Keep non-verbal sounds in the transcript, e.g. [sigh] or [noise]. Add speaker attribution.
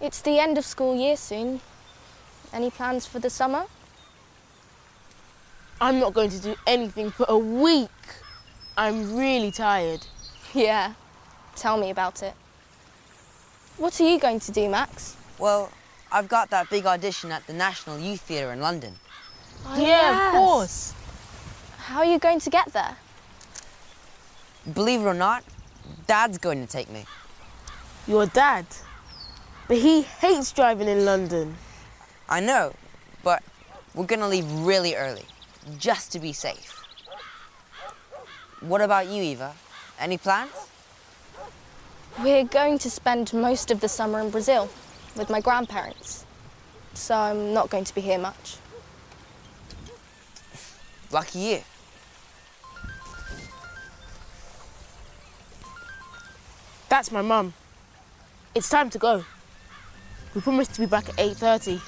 Speaker 1: It's the end of school year soon. Any plans for the summer?
Speaker 2: I'm not going to do anything for a week. I'm really tired. [laughs]
Speaker 1: Yeah, tell me about it. What are you going to do, Max?
Speaker 3: Well, I've got that big audition at the National Youth Theatre in London.
Speaker 1: Oh,
Speaker 2: yeah,
Speaker 1: yes.
Speaker 2: of course.
Speaker 1: How are you going to get there?
Speaker 3: Believe it or not, Dad's going to take me.
Speaker 2: Your dad. But he hates driving in London.
Speaker 3: I know, but we're gonna leave really early, just to be safe. What about you, Eva? Any plans?
Speaker 1: We're going to spend most of the summer in Brazil with my grandparents. So I'm not going to be here much.
Speaker 3: Lucky you.
Speaker 2: That's my mum. It's time to go. We promised to be back at 8.30.